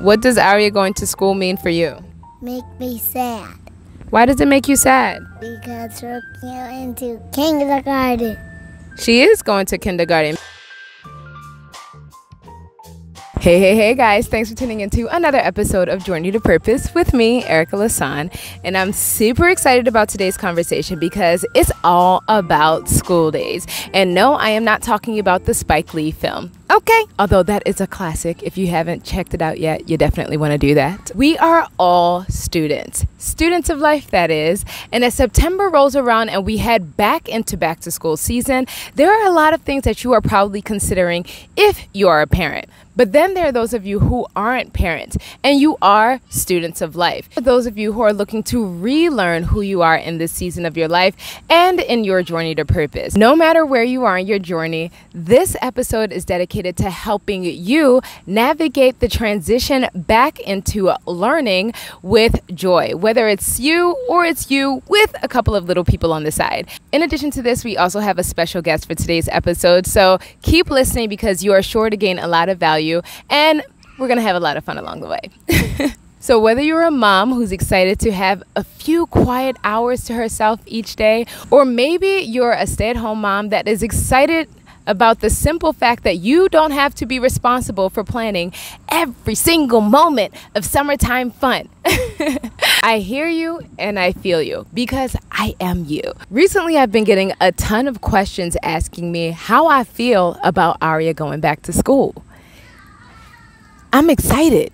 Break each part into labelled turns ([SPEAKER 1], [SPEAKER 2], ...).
[SPEAKER 1] What does Aria going to school mean for you?
[SPEAKER 2] Make me sad
[SPEAKER 1] Why does it make you sad?
[SPEAKER 2] because we're going to kindergarten.
[SPEAKER 1] She is going to kindergarten. Hey, hey, hey, guys. Thanks for tuning into another episode of Journey to Purpose with me, Erica Lasan. And I'm super excited about today's conversation because it's all about school days. And no, I am not talking about the Spike Lee film. Okay, although that is a classic. If you haven't checked it out yet, you definitely want to do that. We are all students, students of life, that is. And as September rolls around and we head back into back to school season, there are a lot of things that you are probably considering if you are a parent. But then there are those of you who aren't parents and you are students of life. For those of you who are looking to relearn who you are in this season of your life and in your journey to purpose. No matter where you are in your journey, this episode is dedicated to helping you navigate the transition back into learning with joy, whether it's you or it's you with a couple of little people on the side. In addition to this, we also have a special guest for today's episode. So keep listening because you are sure to gain a lot of value and we're going to have a lot of fun along the way. So, whether you're a mom who's excited to have a few quiet hours to herself each day, or maybe you're a stay at home mom that is excited about the simple fact that you don't have to be responsible for planning every single moment of summertime fun. I hear you and I feel you because I am you. Recently, I've been getting a ton of questions asking me how I feel about Aria going back to school. I'm excited.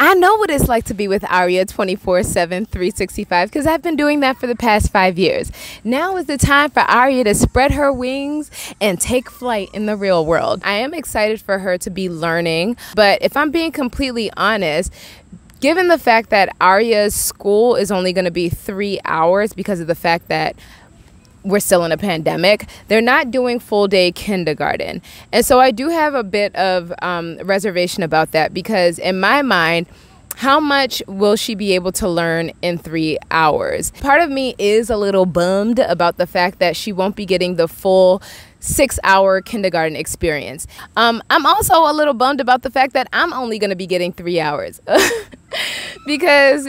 [SPEAKER 1] I know what it's like to be with Aria 24 7, 365 because I've been doing that for the past five years. Now is the time for Aria to spread her wings and take flight in the real world. I am excited for her to be learning, but if I'm being completely honest, given the fact that Aria's school is only going to be three hours because of the fact that we're still in a pandemic. They're not doing full day kindergarten. And so I do have a bit of um, reservation about that because, in my mind, how much will she be able to learn in three hours? Part of me is a little bummed about the fact that she won't be getting the full six hour kindergarten experience. Um, I'm also a little bummed about the fact that I'm only going to be getting three hours because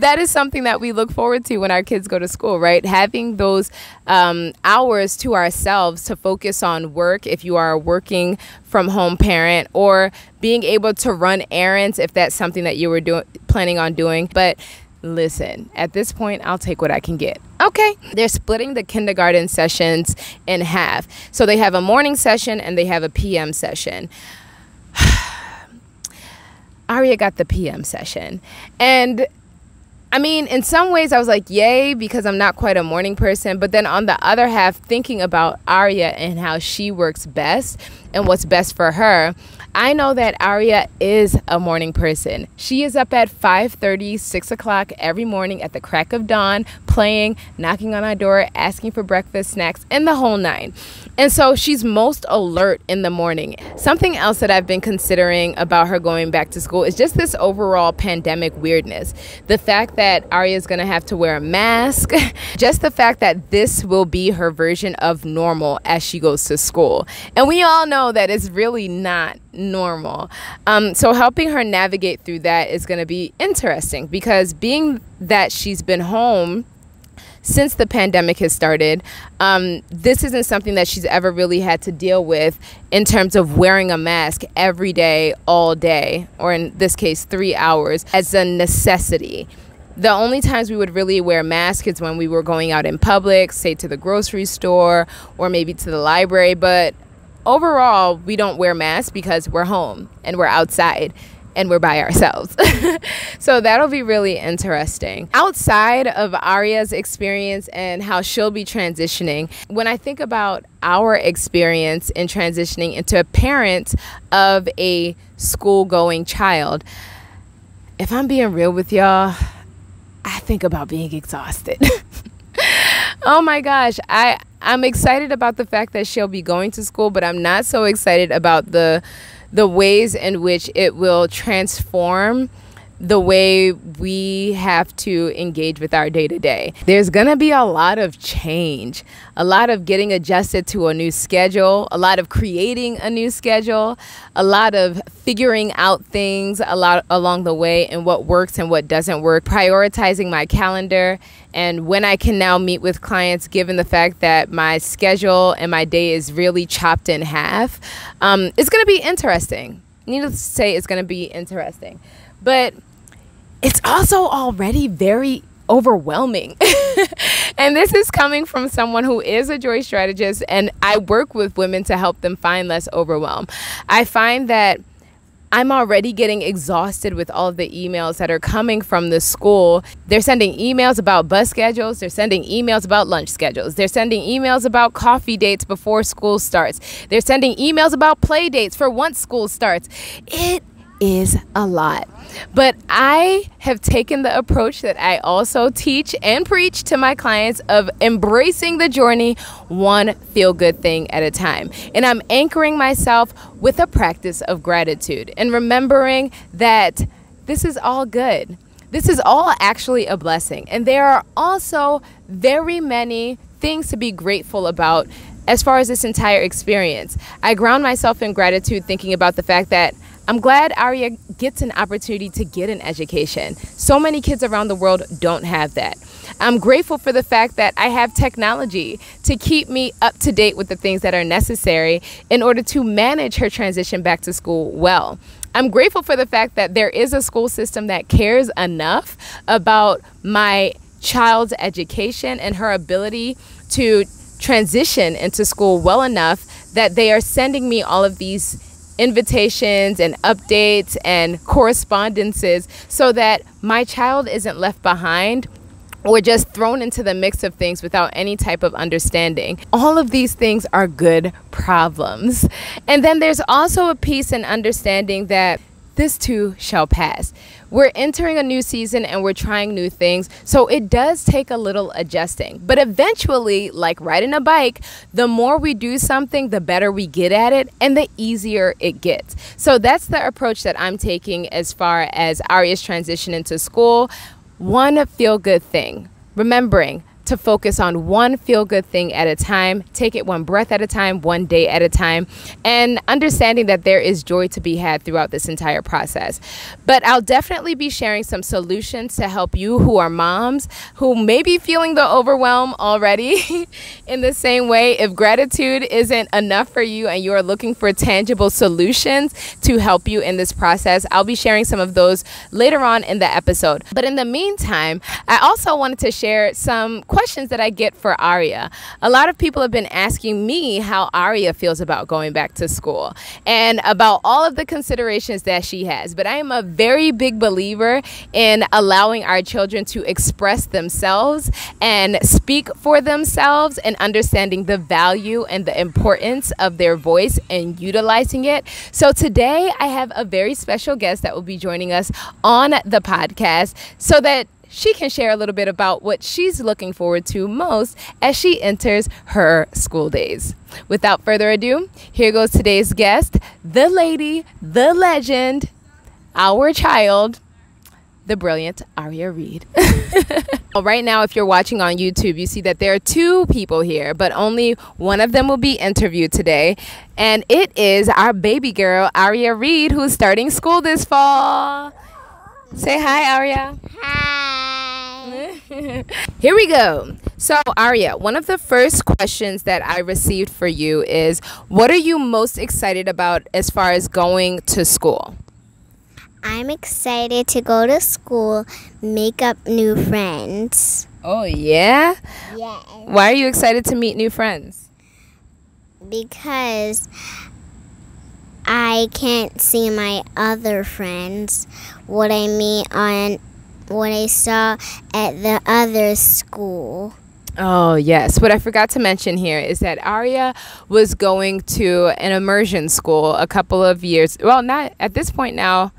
[SPEAKER 1] that is something that we look forward to when our kids go to school, right? Having those um, hours to ourselves to focus on work if you are a working from home parent or being able to run errands if that's something that you were doing planning on doing. But listen, at this point, I'll take what I can get. Okay. They're splitting the kindergarten sessions in half. So they have a morning session and they have a PM session. Aria got the PM session. And I mean, in some ways, I was like, yay, because I'm not quite a morning person. But then on the other half, thinking about Aria and how she works best and what's best for her, I know that Aria is a morning person. She is up at 5:30, 6 o'clock every morning at the crack of dawn, playing, knocking on our door, asking for breakfast, snacks, and the whole nine. And so she's most alert in the morning. Something else that I've been considering about her going back to school is just this overall pandemic weirdness. The fact that Aria is going to have to wear a mask, just the fact that this will be her version of normal as she goes to school. And we all know that it's really not normal. Um, so helping her navigate through that is going to be interesting because being that she's been home since the pandemic has started, um, this isn't something that she's ever really had to deal with in terms of wearing a mask every day, all day, or in this case, three hours as a necessity. The only times we would really wear masks is when we were going out in public, say to the grocery store or maybe to the library. But overall, we don't wear masks because we're home and we're outside and we're by ourselves. so that'll be really interesting. Outside of Aria's experience and how she'll be transitioning, when I think about our experience in transitioning into a parent of a school going child, if I'm being real with y'all, I think about being exhausted. oh my gosh, I I'm excited about the fact that she'll be going to school, but I'm not so excited about the the ways in which it will transform the way we have to engage with our day to day. There's going to be a lot of change, a lot of getting adjusted to a new schedule, a lot of creating a new schedule, a lot of figuring out things a lot along the way and what works and what doesn't work, prioritizing my calendar and when I can now meet with clients given the fact that my schedule and my day is really chopped in half. Um, it's going to be interesting. Needless to say, it's going to be interesting. But it's also already very overwhelming. and this is coming from someone who is a joy strategist, and I work with women to help them find less overwhelm. I find that. I'm already getting exhausted with all the emails that are coming from the school. They're sending emails about bus schedules, they're sending emails about lunch schedules, they're sending emails about coffee dates before school starts, they're sending emails about play dates for once school starts. It is a lot. But I have taken the approach that I also teach and preach to my clients of embracing the journey one feel good thing at a time. And I'm anchoring myself with a practice of gratitude and remembering that this is all good. This is all actually a blessing. And there are also very many things to be grateful about as far as this entire experience. I ground myself in gratitude thinking about the fact that I'm glad Aria gets an opportunity to get an education. So many kids around the world don't have that. I'm grateful for the fact that I have technology to keep me up to date with the things that are necessary in order to manage her transition back to school well. I'm grateful for the fact that there is a school system that cares enough about my child's education and her ability to transition into school well enough that they are sending me all of these invitations and updates and correspondences so that my child isn't left behind or just thrown into the mix of things without any type of understanding. All of these things are good problems. And then there's also a piece in understanding that this too shall pass. We're entering a new season and we're trying new things, so it does take a little adjusting. But eventually, like riding a bike, the more we do something, the better we get at it and the easier it gets. So that's the approach that I'm taking as far as Aria's transition into school. One feel good thing. Remembering to focus on one feel good thing at a time, take it one breath at a time, one day at a time, and understanding that there is joy to be had throughout this entire process. But I'll definitely be sharing some solutions to help you who are moms who may be feeling the overwhelm already in the same way. If gratitude isn't enough for you and you are looking for tangible solutions to help you in this process, I'll be sharing some of those later on in the episode. But in the meantime, I also wanted to share some questions that I get for Aria. A lot of people have been asking me how Aria feels about going back to school and about all of the considerations that she has. But I am a very big believer in allowing our children to express themselves and speak for themselves and understanding the value and the importance of their voice and utilizing it. So today I have a very special guest that will be joining us on the podcast so that she can share a little bit about what she's looking forward to most as she enters her school days. Without further ado, here goes today's guest, the lady, the legend, our child, the brilliant Aria Reed. right now, if you're watching on YouTube, you see that there are two people here, but only one of them will be interviewed today. And it is our baby girl, Aria Reed, who's starting school this fall. Say hi, Aria.
[SPEAKER 2] Hi.
[SPEAKER 1] Here we go. So, Aria, one of the first questions that I received for you is what are you most excited about as far as going to school?
[SPEAKER 2] I'm excited to go to school, make up new friends.
[SPEAKER 1] Oh, yeah?
[SPEAKER 2] Yes.
[SPEAKER 1] Why are you excited to meet new friends?
[SPEAKER 2] Because I can't see my other friends. What I mean on what I saw at the other school.
[SPEAKER 1] Oh, yes. What I forgot to mention here is that Aria was going to an immersion school a couple of years. Well, not at this point now.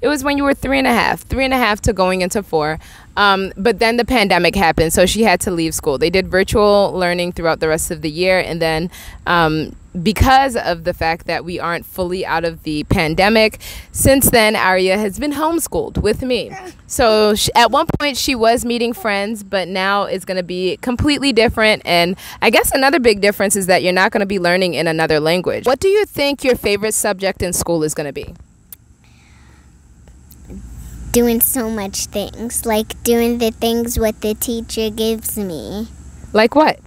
[SPEAKER 1] It was when you were three and a half, three and a half to going into four. Um, but then the pandemic happened, so she had to leave school. They did virtual learning throughout the rest of the year, and then um, because of the fact that we aren't fully out of the pandemic, since then Aria has been homeschooled with me. So she, at one point she was meeting friends, but now it's going to be completely different. And I guess another big difference is that you're not going to be learning in another language. What do you think your favorite subject in school is going to be?
[SPEAKER 2] Doing so much things, like doing the things what the teacher gives me.
[SPEAKER 1] Like what?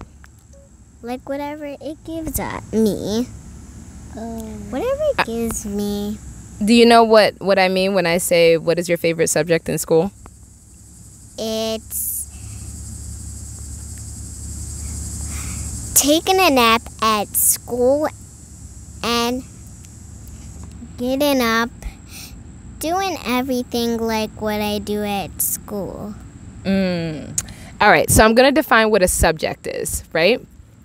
[SPEAKER 2] Like whatever it gives at me. Um, whatever it gives me.
[SPEAKER 1] Do you know what, what I mean when I say what is your favorite subject in school?
[SPEAKER 2] It's taking a nap at school and getting up doing everything like what I do at school.
[SPEAKER 1] Mm. All right, so I'm going to define what a subject is, right?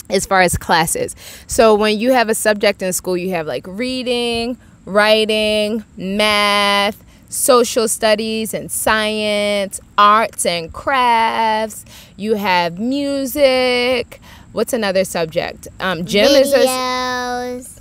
[SPEAKER 1] As far as classes. So when you have a subject in school, you have like reading, writing, math, social studies and science, arts and crafts. You have music. What's another subject? Um, gym
[SPEAKER 2] Videos.
[SPEAKER 1] is a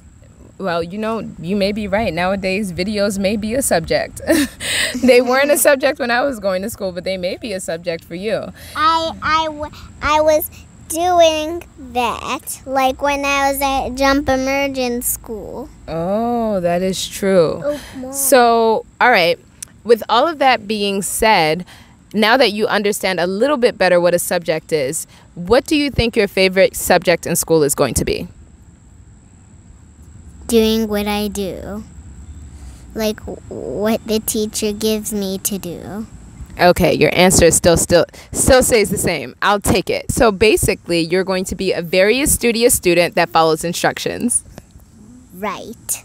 [SPEAKER 1] well, you know, you may be right. Nowadays, videos may be a subject. they weren't a subject when I was going to school, but they may be a subject for you.
[SPEAKER 2] I, I, w- I was doing that like when I was at Jump Immersion School.
[SPEAKER 1] Oh, that is true.
[SPEAKER 2] Oh,
[SPEAKER 1] so, all right. With all of that being said, now that you understand a little bit better what a subject is, what do you think your favorite subject in school is going to be?
[SPEAKER 2] Doing what I do. Like what the teacher gives me to do.
[SPEAKER 1] Okay, your answer is still still still stays the same. I'll take it. So basically, you're going to be a very studious student that follows instructions.
[SPEAKER 2] Right.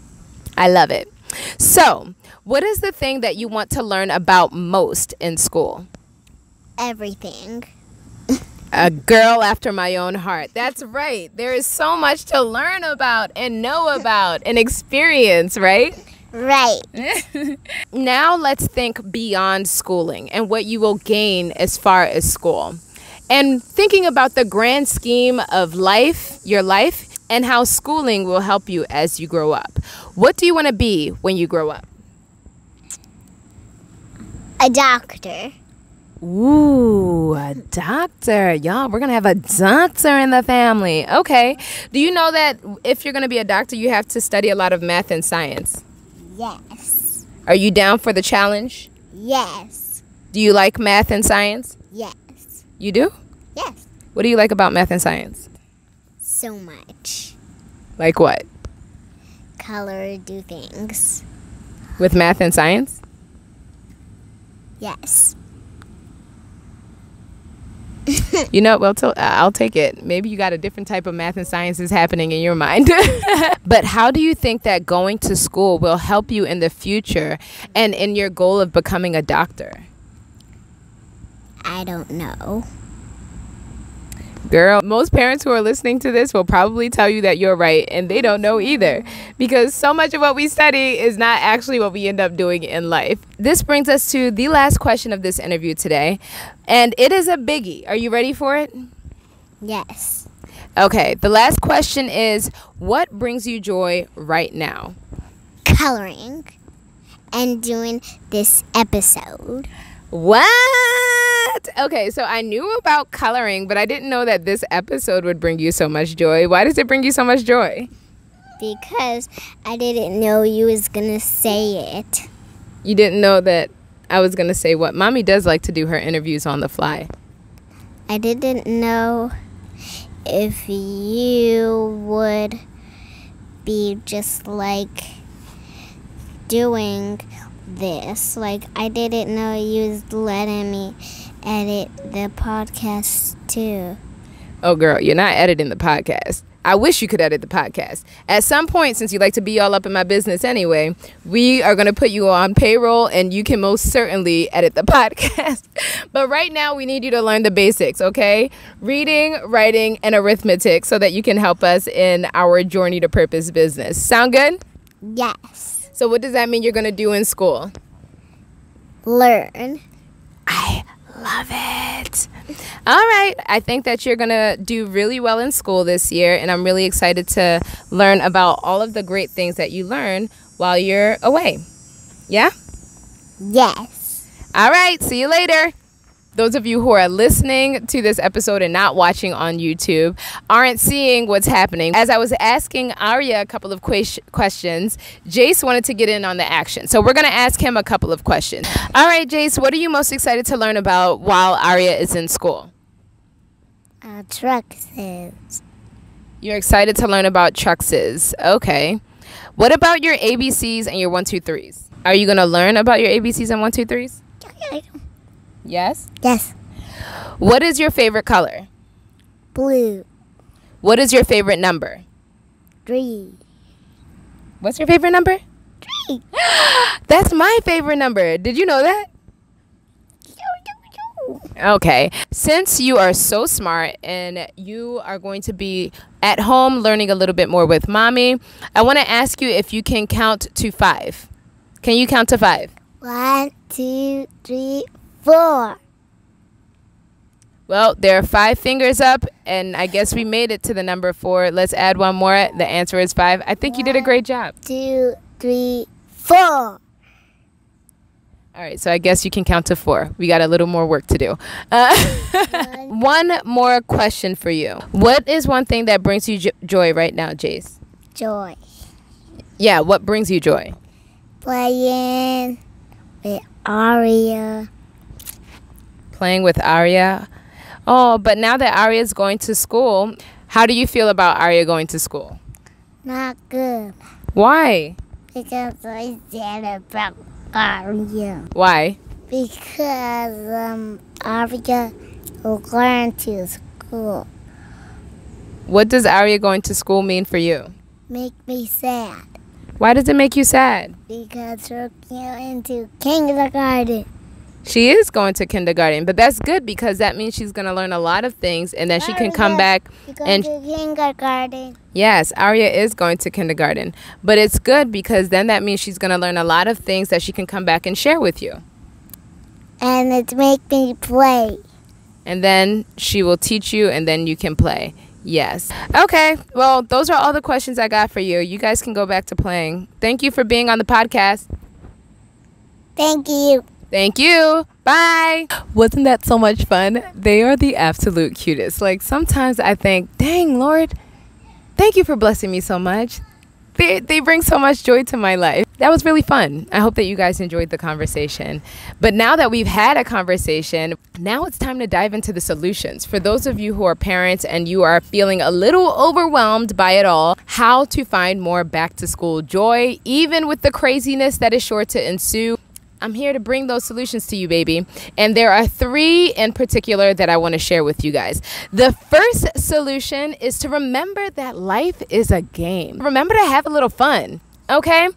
[SPEAKER 1] I love it. So, what is the thing that you want to learn about most in school?
[SPEAKER 2] Everything.
[SPEAKER 1] A girl after my own heart. That's right. There is so much to learn about and know about and experience, right?
[SPEAKER 2] Right.
[SPEAKER 1] now let's think beyond schooling and what you will gain as far as school. And thinking about the grand scheme of life, your life, and how schooling will help you as you grow up. What do you want to be when you grow up?
[SPEAKER 2] A doctor.
[SPEAKER 1] Ooh, a doctor. Y'all, we're going to have a doctor in the family. Okay. Do you know that if you're going to be a doctor, you have to study a lot of math and science?
[SPEAKER 2] Yes.
[SPEAKER 1] Are you down for the challenge?
[SPEAKER 2] Yes.
[SPEAKER 1] Do you like math and science?
[SPEAKER 2] Yes.
[SPEAKER 1] You do?
[SPEAKER 2] Yes.
[SPEAKER 1] What do you like about math and science?
[SPEAKER 2] So much.
[SPEAKER 1] Like what?
[SPEAKER 2] Color, do things.
[SPEAKER 1] With math and science?
[SPEAKER 2] Yes.
[SPEAKER 1] you know, well, i uh, I'll take it. Maybe you got a different type of math and sciences happening in your mind. but how do you think that going to school will help you in the future and in your goal of becoming a doctor?
[SPEAKER 2] I don't know.
[SPEAKER 1] Girl, most parents who are listening to this will probably tell you that you're right and they don't know either because so much of what we study is not actually what we end up doing in life. This brings us to the last question of this interview today, and it is a biggie. Are you ready for it?
[SPEAKER 2] Yes.
[SPEAKER 1] Okay, the last question is what brings you joy right now?
[SPEAKER 2] Coloring and doing this episode.
[SPEAKER 1] What? Okay, so I knew about coloring, but I didn't know that this episode would bring you so much joy. Why does it bring you so much joy?
[SPEAKER 2] Because I didn't know you was going to say it.
[SPEAKER 1] You didn't know that I was going to say what? Mommy does like to do her interviews on the fly.
[SPEAKER 2] I didn't know if you would be just like doing this. Like, I didn't know you was letting me edit the podcast too.
[SPEAKER 1] Oh, girl, you're not editing the podcast. I wish you could edit the podcast. At some point, since you like to be all up in my business anyway, we are going to put you on payroll and you can most certainly edit the podcast. but right now, we need you to learn the basics, okay? Reading, writing, and arithmetic so that you can help us in our Journey to Purpose business. Sound good?
[SPEAKER 2] Yes.
[SPEAKER 1] So, what does that mean you're going to do in school?
[SPEAKER 2] learn.
[SPEAKER 1] I love it. All right. I think that you're going to do really well in school this year, and I'm really excited to learn about all of the great things that you learn while you're away. Yeah?
[SPEAKER 2] Yes.
[SPEAKER 1] All right. See you later. Those of you who are listening to this episode and not watching on YouTube aren't seeing what's happening. As I was asking Aria a couple of que- questions, Jace wanted to get in on the action. So we're going to ask him a couple of questions. All right, Jace, what are you most excited to learn about while Aria is in school?
[SPEAKER 2] Uh, truxes.
[SPEAKER 1] You're excited to learn about truxes. Okay. What about your ABCs and your one, two, threes? Are you going to learn about your ABCs and one, two, threes? Yes.
[SPEAKER 2] Yes.
[SPEAKER 1] What is your favorite color?
[SPEAKER 2] Blue.
[SPEAKER 1] What is your favorite number?
[SPEAKER 2] Three.
[SPEAKER 1] What's your favorite number?
[SPEAKER 2] Three.
[SPEAKER 1] That's my favorite number. Did you know that? Okay. Since you are so smart and you are going to be at home learning a little bit more with mommy, I want to ask you if you can count to five. Can you count to five?
[SPEAKER 2] One, two, three, four.
[SPEAKER 1] Well, there are five fingers up, and I guess we made it to the number four. Let's add one more. The answer is five. I think you did a great job.
[SPEAKER 2] Two, three, four.
[SPEAKER 1] All right, so I guess you can count to four. We got a little more work to do. Uh, one more question for you. What is one thing that brings you joy right now, Jace?
[SPEAKER 2] Joy.
[SPEAKER 1] Yeah, what brings you joy?
[SPEAKER 2] Playing with Aria.
[SPEAKER 1] Playing with Aria. Oh, but now that Aria is going to school, how do you feel about Aria going to school?
[SPEAKER 2] Not good.
[SPEAKER 1] Why?
[SPEAKER 2] Because I said about Aria.
[SPEAKER 1] Why?
[SPEAKER 2] Because um Aria will going to school.
[SPEAKER 1] What does Aria going to school mean for you?
[SPEAKER 2] Make me sad.
[SPEAKER 1] Why does it make you sad?
[SPEAKER 2] Because we're going to kindergarten.
[SPEAKER 1] She is going to kindergarten, but that's good because that means she's going to learn a lot of things and then she can come back and
[SPEAKER 2] kindergarten.
[SPEAKER 1] Yes, Aria is going to kindergarten, but it's good because then that means she's going to learn a lot of things that she can come back and share with you.
[SPEAKER 2] And it make me play.
[SPEAKER 1] And then she will teach you and then you can play. Yes. Okay. Well, those are all the questions I got for you. You guys can go back to playing. Thank you for being on the podcast.
[SPEAKER 2] Thank you.
[SPEAKER 1] Thank you. Bye. Wasn't that so much fun? They are the absolute cutest. Like sometimes I think, dang, Lord, thank you for blessing me so much. They, they bring so much joy to my life. That was really fun. I hope that you guys enjoyed the conversation. But now that we've had a conversation, now it's time to dive into the solutions. For those of you who are parents and you are feeling a little overwhelmed by it all, how to find more back to school joy, even with the craziness that is sure to ensue. I'm here to bring those solutions to you, baby. And there are three in particular that I want to share with you guys. The first solution is to remember that life is a game. Remember to have a little fun, okay?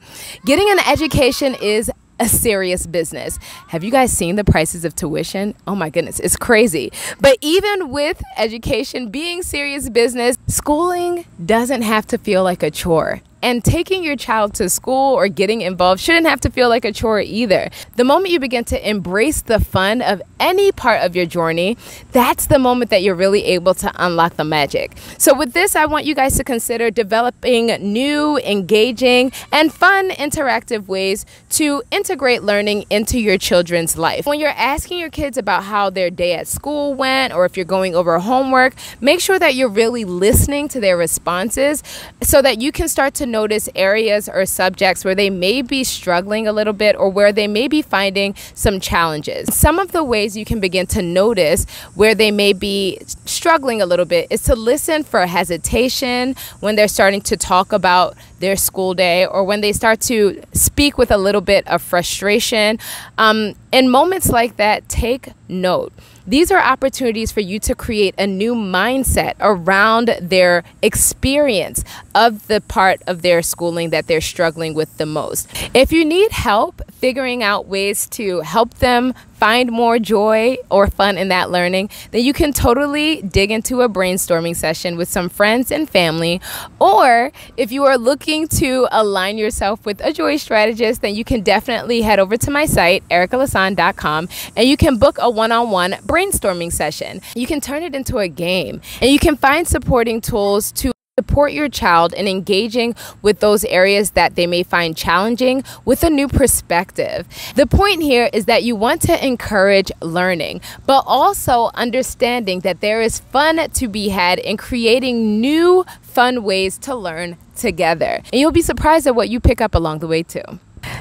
[SPEAKER 1] Getting an education is a serious business. Have you guys seen the prices of tuition? Oh my goodness, it's crazy. But even with education being serious business, schooling doesn't have to feel like a chore. And taking your child to school or getting involved shouldn't have to feel like a chore either. The moment you begin to embrace the fun of any part of your journey, that's the moment that you're really able to unlock the magic. So, with this, I want you guys to consider developing new, engaging, and fun interactive ways to integrate learning into your children's life. When you're asking your kids about how their day at school went or if you're going over homework, make sure that you're really listening to their responses so that you can start to notice areas or subjects where they may be struggling a little bit or where they may be finding some challenges. Some of the ways you can begin to notice where they may be struggling a little bit is to listen for hesitation when they're starting to talk about their school day or when they start to speak with a little bit of frustration. Um, in moments like that, take note. These are opportunities for you to create a new mindset around their experience of the part of their schooling that they're struggling with the most. If you need help figuring out ways to help them find more joy or fun in that learning, then you can totally dig into a brainstorming session with some friends and family. Or if you are looking to align yourself with a joy strategist, then you can definitely head over to my site, ericalasan.com, and you can book a one on one brainstorming session. You can turn it into a game and you can find supporting tools to support your child in engaging with those areas that they may find challenging with a new perspective. The point here is that you want to encourage learning, but also understanding that there is fun to be had in creating new fun ways to learn together. And you'll be surprised at what you pick up along the way, too.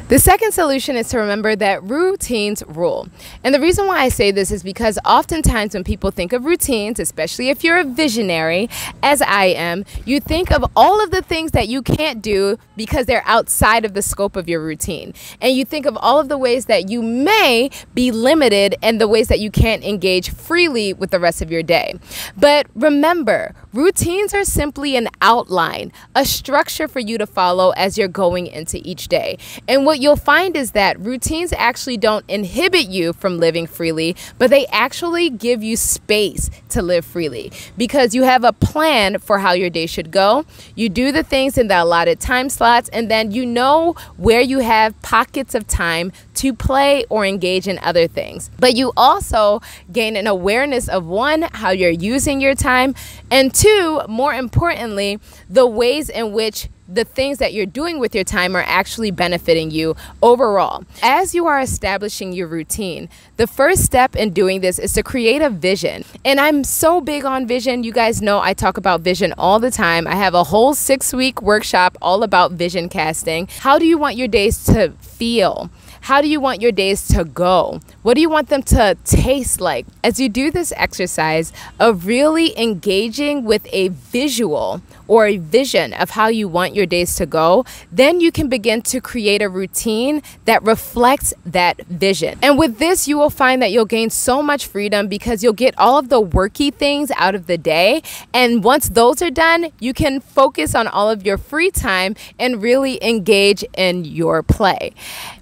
[SPEAKER 1] The second solution is to remember that routines rule. And the reason why I say this is because oftentimes when people think of routines, especially if you're a visionary, as I am, you think of all of the things that you can't do because they're outside of the scope of your routine. And you think of all of the ways that you may be limited and the ways that you can't engage freely with the rest of your day. But remember, routines are simply an outline, a structure for you to follow as you're going into each day. And what you'll find is that routines actually don't inhibit you from living freely, but they actually give you space to live freely because you have a plan for how your day should go. You do the things in the allotted time slots, and then you know where you have pockets of time to play or engage in other things. But you also gain an awareness of one, how you're using your time, and two, more importantly, the ways in which the things that you're doing with your time are actually benefiting you overall. As you are establishing your routine, the first step in doing this is to create a vision. And I'm so big on vision. You guys know I talk about vision all the time. I have a whole six week workshop all about vision casting. How do you want your days to feel? How do you want your days to go? What do you want them to taste like? As you do this exercise of really engaging with a visual or a vision of how you want your days to go, then you can begin to create a routine that reflects that vision. And with this, you will find that you'll gain so much freedom because you'll get all of the worky things out of the day. And once those are done, you can focus on all of your free time and really engage in your play.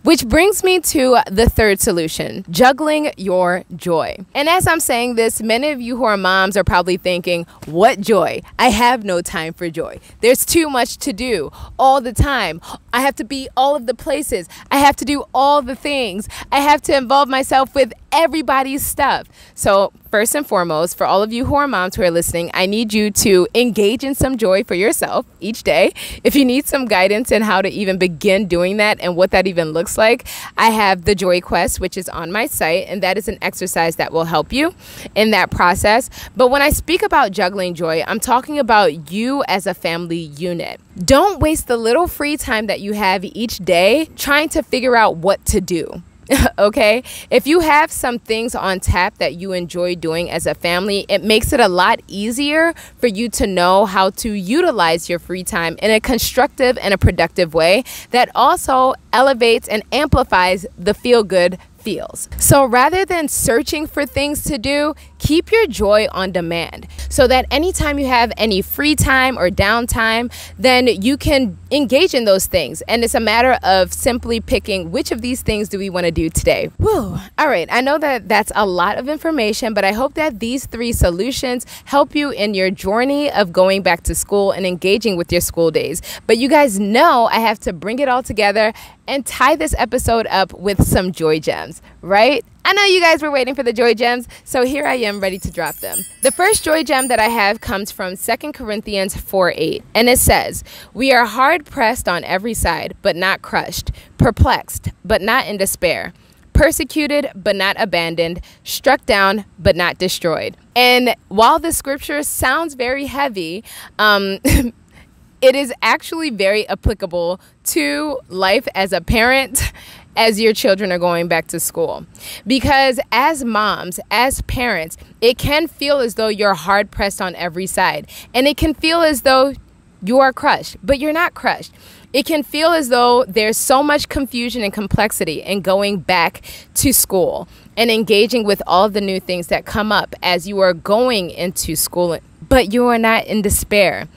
[SPEAKER 1] Which brings me to the third solution juggling your joy. And as I'm saying this, many of you who are moms are probably thinking, What joy? I have no time for joy. There's too much to do all the time. I have to be all of the places. I have to do all the things. I have to involve myself with everybody's stuff. So, first and foremost, for all of you who are moms who are listening, I need you to engage in some joy for yourself each day. If you need some guidance in how to even begin doing that and what that even looks like, I have the Joy Quest, which is on my site, and that is an exercise that will help you in that process. But when I speak about juggling joy, I'm talking about you as a family unit. Don't waste the little free time that you have each day trying to figure out what to do. okay? If you have some things on tap that you enjoy doing as a family, it makes it a lot easier for you to know how to utilize your free time in a constructive and a productive way that also elevates and amplifies the feel good feels. So rather than searching for things to do, keep your joy on demand so that anytime you have any free time or downtime, then you can engage in those things. And it's a matter of simply picking which of these things do we want to do today. Woo. All right. I know that that's a lot of information, but I hope that these three solutions help you in your journey of going back to school and engaging with your school days. But you guys know I have to bring it all together and tie this episode up with some joy gems, right? I know you guys were waiting for the joy gems, so here I am ready to drop them. The first joy gem that I have comes from 2 Corinthians 4 8, and it says, We are hard pressed on every side, but not crushed, perplexed, but not in despair, persecuted, but not abandoned, struck down, but not destroyed. And while the scripture sounds very heavy, um, it is actually very applicable to life as a parent as your children are going back to school. Because as moms, as parents, it can feel as though you're hard pressed on every side. And it can feel as though you are crushed, but you're not crushed. It can feel as though there's so much confusion and complexity in going back to school and engaging with all the new things that come up as you are going into school, but you are not in despair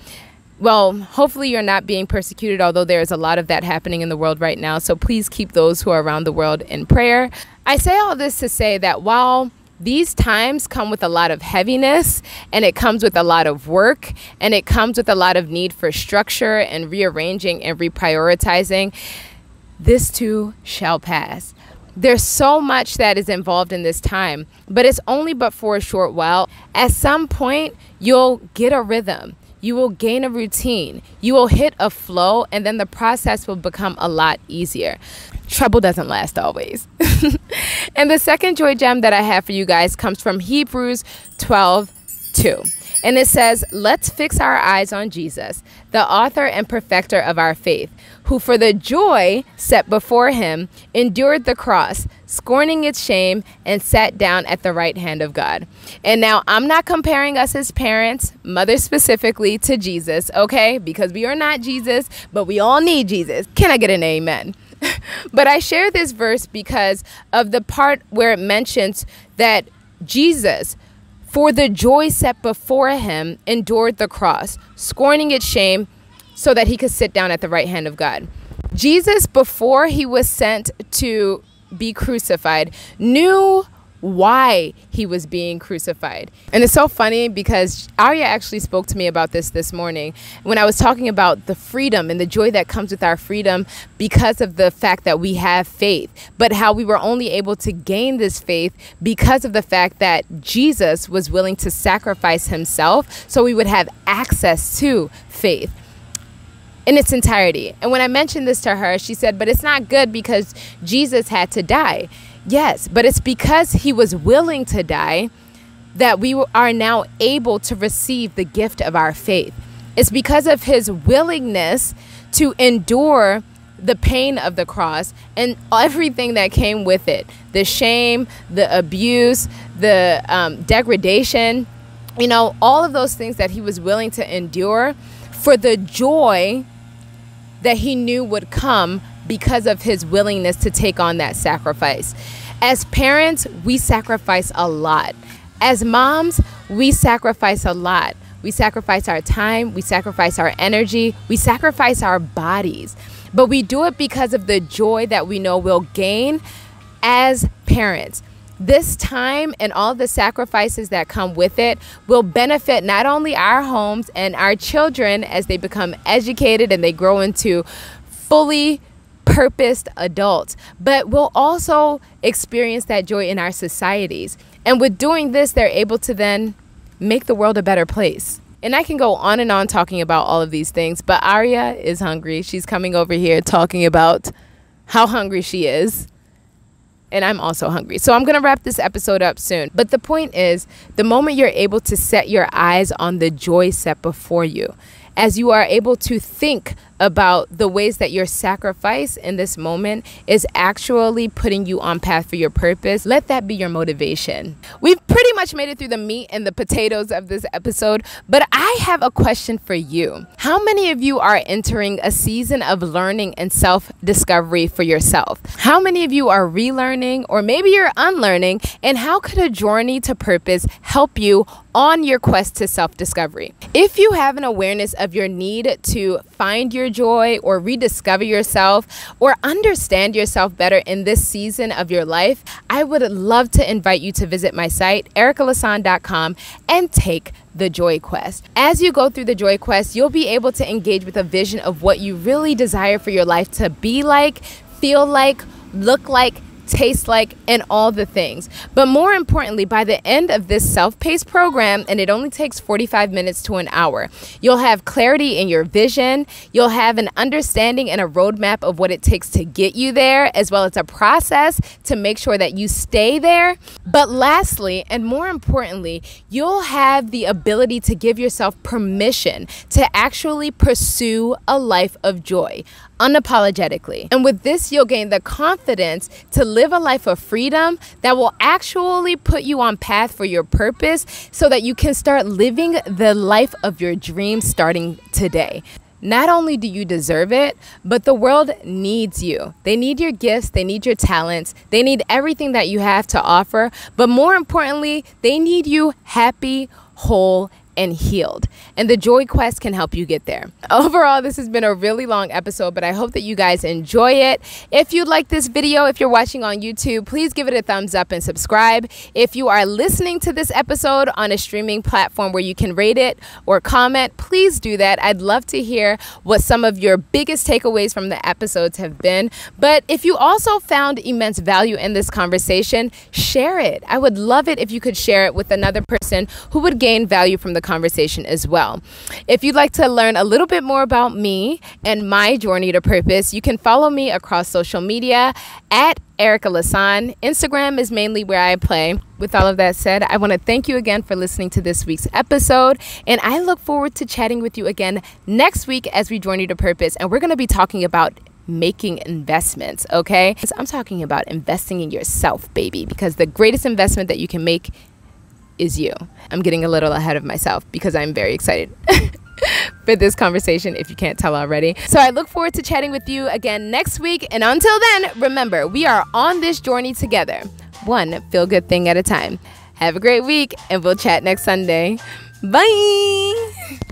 [SPEAKER 1] well, hopefully you're not being persecuted, although there's a lot of that happening in the world right now. So please keep those who are around the world in prayer. I say all this to say that while these times come with a lot of heaviness and it comes with a lot of work and it comes with a lot of need for structure and rearranging and reprioritizing. This too shall pass. There's so much that is involved in this time, but it's only but for a short while. At some point, you'll get a rhythm you will gain a routine, you will hit a flow, and then the process will become a lot easier. Trouble doesn't last always. and the second joy gem that I have for you guys comes from Hebrews 12 2. And it says, Let's fix our eyes on Jesus, the author and perfecter of our faith, who for the joy set before him endured the cross, scorning its shame, and sat down at the right hand of God. And now I'm not comparing us as parents, mothers specifically, to Jesus, okay? Because we are not Jesus, but we all need Jesus. Can I get an amen? but I share this verse because of the part where it mentions that Jesus for the joy set before him, endured the cross, scorning its shame, so that he could sit down at the right hand of God. Jesus, before he was sent to be crucified, knew why he was being crucified. And it's so funny because Aria actually spoke to me about this this morning when I was talking about the freedom and the joy that comes with our freedom because of the fact that we have faith, but how we were only able to gain this faith because of the fact that Jesus was willing to sacrifice himself so we would have access to faith in its entirety. And when I mentioned this to her, she said, But it's not good because Jesus had to die. Yes, but it's because he was willing to die that we are now able to receive the gift of our faith. It's because of his willingness to endure the pain of the cross and everything that came with it the shame, the abuse, the um, degradation, you know, all of those things that he was willing to endure for the joy that he knew would come because of his willingness to take on that sacrifice. As parents, we sacrifice a lot. As moms, we sacrifice a lot. We sacrifice our time, we sacrifice our energy, we sacrifice our bodies. But we do it because of the joy that we know we'll gain as parents. This time and all the sacrifices that come with it will benefit not only our homes and our children as they become educated and they grow into fully purposed adults, but we'll also experience that joy in our societies. And with doing this, they're able to then make the world a better place. And I can go on and on talking about all of these things, but Aria is hungry. She's coming over here talking about how hungry she is. And I'm also hungry. So I'm going to wrap this episode up soon. But the point is, the moment you're able to set your eyes on the joy set before you, as you are able to think about the ways that your sacrifice in this moment is actually putting you on path for your purpose, let that be your motivation. We've pretty much made it through the meat and the potatoes of this episode, but I have a question for you. How many of you are entering a season of learning and self discovery for yourself? How many of you are relearning or maybe you're unlearning? And how could a journey to purpose help you on your quest to self discovery? If you have an awareness of your need to find your joy or rediscover yourself or understand yourself better in this season of your life, I would love to invite you to visit my site, ericalasan.com, and take the Joy Quest. As you go through the Joy Quest, you'll be able to engage with a vision of what you really desire for your life to be like, feel like, look like, taste like, and all the things. But more importantly, by the end of this self paced program, and it only takes 45 minutes to an hour, you'll have clarity in your vision, you'll have an understanding and a roadmap of what it takes to get you there, as well as a process to make sure that you stay there. But lastly, and more importantly, you'll have the ability to give yourself permission to actually pursue a life of joy, unapologetically. And with this, you'll gain the confidence to live a life of freedom that will actually put you on path for your purpose so that you can start living the life of your dreams starting today. Not only do you deserve it, but the world needs you. They need your gifts, they need your talents, they need everything that you have to offer, but more importantly, they need you happy, whole, and healed. And the Joy Quest can help you get there. Overall, this has been a really long episode, but I hope that you guys enjoy it. If you like this video, if you're watching on YouTube, please give it a thumbs up and subscribe. If you are listening to this episode on a streaming platform where you can rate it or comment, please do that. I'd love to hear what some of your biggest takeaways from the episodes have been. But if you also found immense value in this conversation, share it. I would love it if you could share it with another person who would gain value from the conversation as well. If you'd like to learn a little bit more about me and my journey to purpose, you can follow me across social media at Erica Lasan. Instagram is mainly where I play. With all of that said, I want to thank you again for listening to this week's episode, and I look forward to chatting with you again next week as we journey to purpose. And we're going to be talking about making investments, okay? I'm talking about investing in yourself, baby, because the greatest investment that you can make is you. I'm getting a little ahead of myself because I'm very excited. for this conversation if you can't tell already. So I look forward to chatting with you again next week. And until then, remember, we are on this journey together, one feel good thing at a time. Have a great week, and we'll chat next Sunday. Bye.